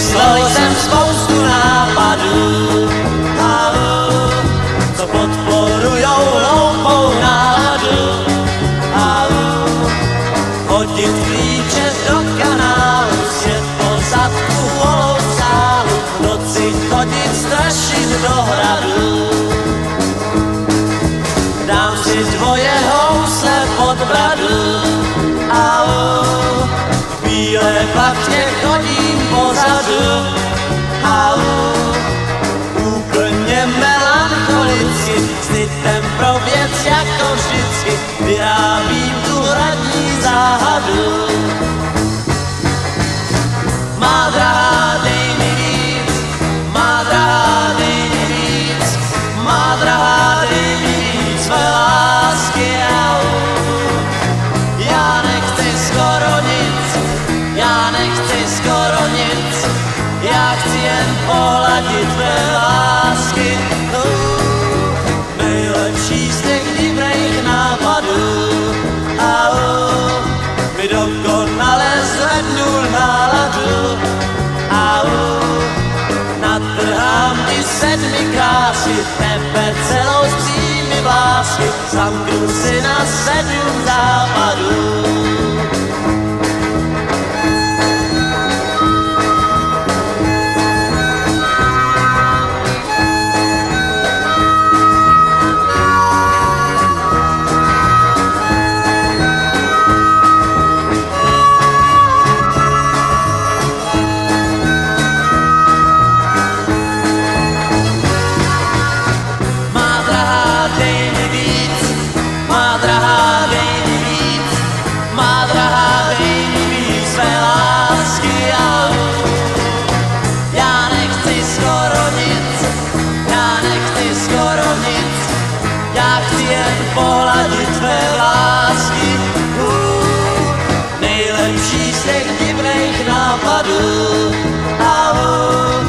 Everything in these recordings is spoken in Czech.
Myslel jsem spoustu nápadů, co podporujou hloupou náladu. Chodit klíče do kanálu, svět po zadku volou v sálu, v noci chodit strašit do hradu. Dám si dvoje housle pod bradu, au, bílé plachtě chodit pořadu halu úplně melancholicky s ten pro věc jako vždycky vyrábím tu hradní záhadu. Pohladit tvé lásky. Uh, nejlepší z těch divných nápadů, au, mi dokonale zvednul náladu, au, natrhám ti sedmi krásy, tebe celou s vlásky, zamknu si na sedm já chci jen pohladit tvé lásky, uh, nejlepší z těch divných nápadů, au,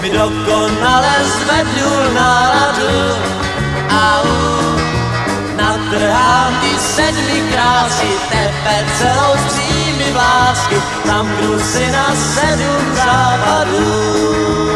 mi dokonale zvednul náladu, au, natrhám ti sedmi krásy, tebe celou tými vlásky, zamknu si na sedm západů. Au,